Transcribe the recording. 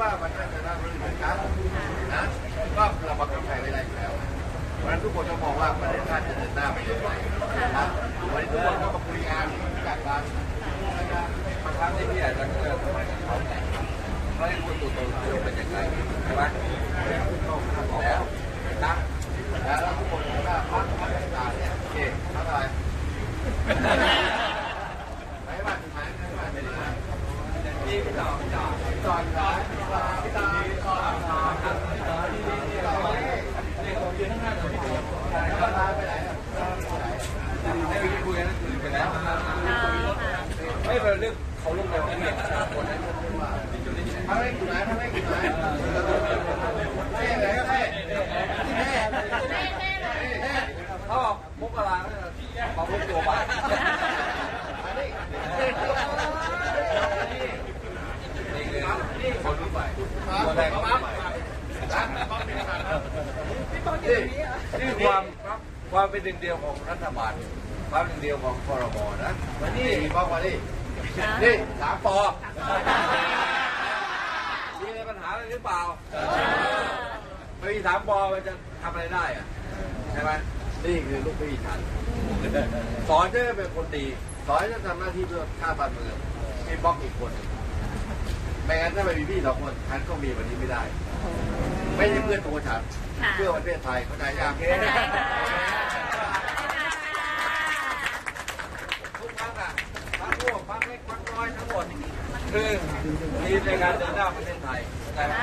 ว่ามันน่าจะน่ารื่นเหมือนกันนะก็เราบังคับใครไม่ได้อยู่แล้วเพราะฉะนั้นทุกคนต้องมองว่าประเทศชาติจะเดินหน้าไปยังไงนะวันนี้ทุกคนก็มาคุยงานจัดการบางครั้งที่พี่อาจจะเกิดทำไมกับเขาแต่เขาให้รู้ตัวตนเราเป็นยังไงใช่ไหมแล้วนะแล้วทุกคนก็พักพักต่างเนี่ยโอเคพักอะไร ไปไหนอะให้พี่คุยกันนั่นคือไปแล้วไม่เป็นเรื่องเขาลงไปที่เนี่ยคนนั้นทำให้กี่ไหนทำให้กี่ไหนแม่ไหนก็ได้ที่แม่เขาบอกมกราเขาลงตัวไป อันนี้ นี่ คนรุ่นใหม่ตัวแทนของรุ่นใหม่นี่นี่ความความเป็นหนึ่งเดียวของรัฐบาลความเป็นหนึ่งเดียวของคอรมอนะวันนี้บอกว่านี่นี่สามปอมีอะไรปัญหาอะไรหรือเปล่าไม่มีสามปอมันจะทำอะไรได้อะใช่ไหมนี่คือลูกพี่ฉันสอนจะเป็นคนดีสอนจะทำหน้าที่เพื่อชาติบ้านเมืองมีบล็อกอีกคน ไม่งั้นถ้าไม่มีพี่สองคนฉันก็มีวันนี้ไม่ได้ ไม่ใช่เพื่อตัวฉันเพื่อประเทศไทยเข้าใจยังทุกพักอะพักพวกพักเล็กพักน้อยทั้งหมดคือมีในการเดินหน้าประเทศไทยเข้าใจไหม